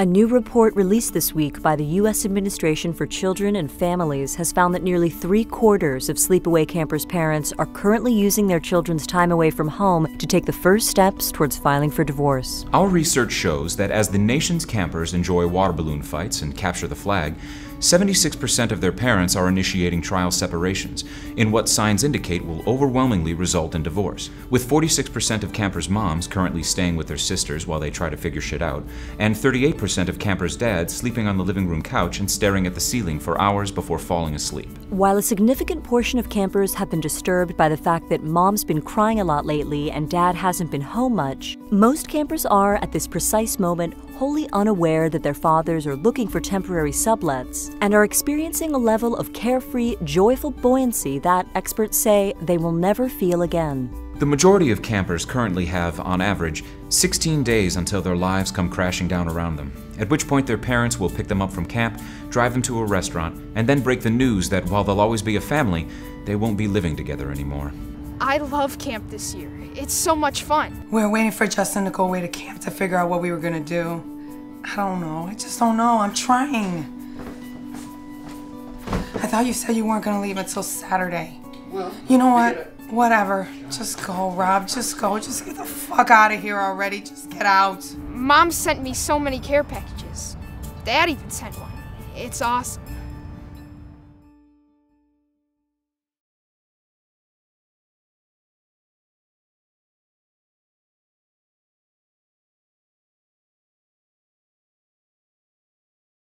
A new report released this week by the U.S. Administration for Children and Families has found that nearly three quarters of sleepaway campers' parents are currently using their children's time away from home to take the first steps towards filing for divorce. Our research shows that as the nation's campers enjoy water balloon fights and capture the flag, 76% of their parents are initiating trial separations, in what signs indicate will overwhelmingly result in divorce. With 46% of campers' moms currently staying with their sisters while they try to figure shit out, and 38% of campers' dads sleeping on the living room couch and staring at the ceiling for hours before falling asleep. While a significant portion of campers have been disturbed by the fact that mom's been crying a lot lately and dad hasn't been home much, most campers are, at this precise moment, wholly unaware that their fathers are looking for temporary sublets and are experiencing a level of carefree, joyful buoyancy that experts say they will never feel again. The majority of campers currently have, on average, 16 days until their lives come crashing down around them, at which point their parents will pick them up from camp, drive them to a restaurant, and then break the news that while they'll always be a family, they won't be living together anymore. I love camp this year. It's so much fun. We were waiting for Justin to go away to camp to figure out what we were gonna do. I don't know. I just don't know. I'm trying. I thought you said you weren't gonna leave until Saturday. Well, You know what? Whatever. Just go, Rob. Just go. Just get the fuck out of here already. Just get out. Mom sent me so many care packages. Dad even sent one. It's awesome.